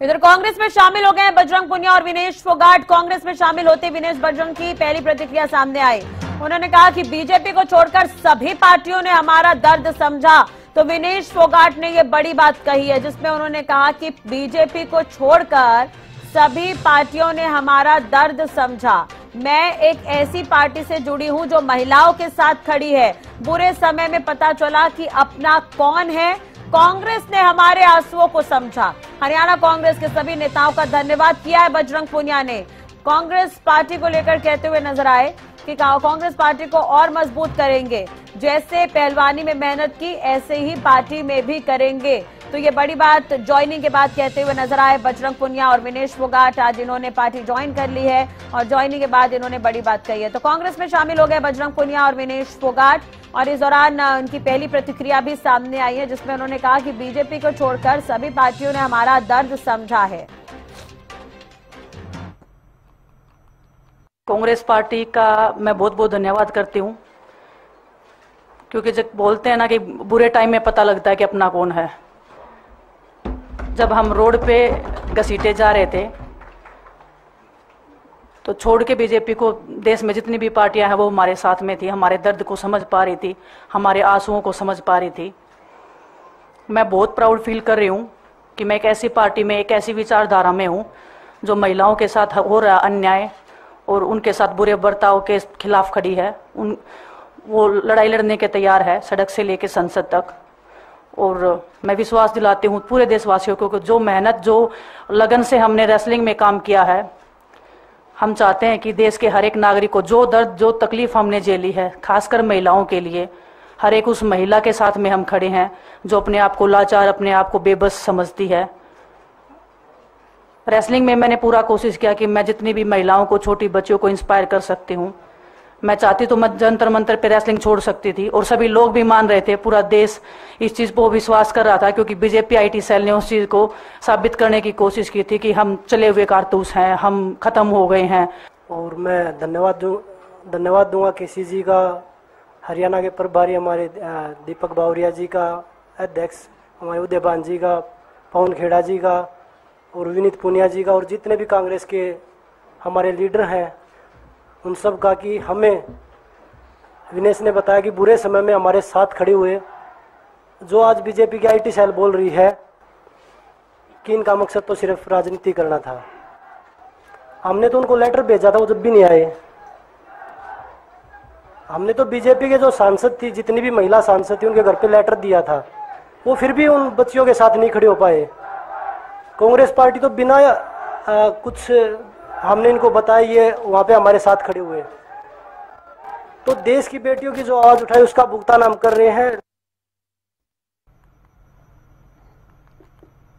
इधर कांग्रेस में शामिल हो गए बजरंग पुनिया और विनेश फोगाट। कांग्रेस में शामिल होते विनेश बजरंग की पहली प्रतिक्रिया सामने आई। उन्होंने कहा कि बीजेपी को छोड़कर सभी पार्टियों ने हमारा दर्द समझा। तो विनेश फोगाट ने ये बड़ी बात कही है, जिसमें उन्होंने कहा कि बीजेपी को छोड़कर सभी पार्टियों ने हमारा दर्द समझा। मैं एक ऐसी पार्टी से जुड़ी हूँ जो महिलाओं के साथ खड़ी है। बुरे समय में पता चला कि अपना कौन है। कांग्रेस ने हमारे आंसुओं को समझा। हरियाणा कांग्रेस के सभी नेताओं का धन्यवाद किया है बजरंग पुनिया ने। कांग्रेस पार्टी को लेकर कहते हुए नज़र आए कि कांग्रेस पार्टी को और मज़बूत करेंगे। जैसे पहलवानी में मेहनत की, ऐसे ही पार्टी में भी करेंगे। तो ये बड़ी बात ज्वाइनिंग के बाद कहते हुए नज़र आए, बजरंग पुनिया और विनेश फोगाट, आज इन्होंने पार्टी ज्वाइन कर ली है और ज्वाइनिंग के बाद इन्होंने बड़ी बात कही है। तो कांग्रेस में शामिल हो गए बजरंग पुनिया और विनेश फोगाट और इस दौरान उनकी पहली प्रतिक्रिया भी सामने आई है, जिसमें उन्होंने कहा कि बीजेपी को छोड़कर सभी पार्टियों ने हमारा दर्द समझा है। कांग्रेस पार्टी का मैं बहुत बहुत धन्यवाद करती हूँ, क्योंकि जब बोलते हैं ना कि बुरे टाइम में पता लगता है कि अपना कौन है। जब हम रोड पे घसीटे जा रहे थे तो छोड़ के बीजेपी को देश में जितनी भी पार्टियाँ हैं, वो हमारे साथ में थी, हमारे दर्द को समझ पा रही थी, हमारे आंसुओं को समझ पा रही थी। मैं बहुत प्राउड फील कर रही हूँ कि मैं एक ऐसी पार्टी में, एक ऐसी विचारधारा में हूँ, जो महिलाओं के साथ हो रहा अन्याय और उनके साथ बुरे बर्ताव के खिलाफ खड़ी है। उन, वो लड़ाई लड़ने के तैयार है, सड़क से लेकर संसद तक। और मैं विश्वास दिलाती हूँ पूरे देशवासियों को जो मेहनत, जो लगन से हमने रेसलिंग में काम किया है, हम चाहते हैं कि देश के हर एक नागरिक को जो दर्द, जो तकलीफ़ हमने झेली है, खासकर महिलाओं के लिए, हर एक उस महिला के साथ में हम खड़े हैं, जो अपने आप को लाचार, अपने आप को बेबस समझती है। रेसलिंग में मैंने पूरा कोशिश किया कि मैं जितनी भी महिलाओं को, छोटी बच्चियों को इंस्पायर कर सकती हूँ। मैं चाहती तो मैं जंतर मंत्र पे रेसलिंग छोड़ सकती थी और सभी लोग भी मान रहे थे, पूरा देश इस चीज़ को विश्वास कर रहा था क्योंकि बीजेपी आईटी सेल ने उस चीज़ को साबित करने की कोशिश की थी कि हम चले हुए कारतूस हैं, हम ख़त्म हो गए हैं। और मैं धन्यवाद दूँ, धन्यवाद दूँगा केसी जी का, हरियाणा के प्रभारी हमारे दीपक बावरिया जी का, अध्यक्ष हमारे उदयपान जी का, पवन खेड़ा जी का, और विनीत पुनिया जी का, और जितने भी कांग्रेस के हमारे लीडर हैं उन सब का कि हमें विनेश ने बताया कि बुरे समय में हमारे साथ खड़े हुए। जो आज बीजेपी की आईटी सेल बोल रही है कि इनका मकसद तो सिर्फ़ राजनीति करना था। हमने तो उनको लेटर भेजा था वो जब भी नहीं आए। हमने तो बीजेपी के जो सांसद थी जितनी भी महिला सांसद थी उनके घर पे लेटर दिया था। वो फिर भी उन बच्चियों के साथ नहीं खड़े हो पाए। कांग्रेस पार्टी तो बिना आ, कुछ हमने इनको बताया, ये वहाँ पे हमारे साथ खड़े हुए तो देश की बेटियों की जो आवाज़ उठाई, उसका भुगतान हम कर रहे हैं।